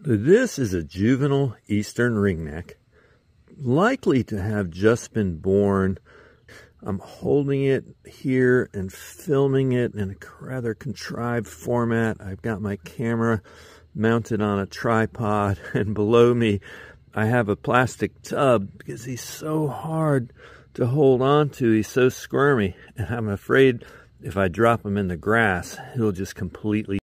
This is a juvenile eastern ringneck, likely to have just been born. I'm holding it here and filming it in a rather contrived format. I've got my camera mounted on a tripod and below me I have a plastic tub because he's so hard to hold on to. He's so squirmy and I'm afraid if I drop him in the grass, he'll just completely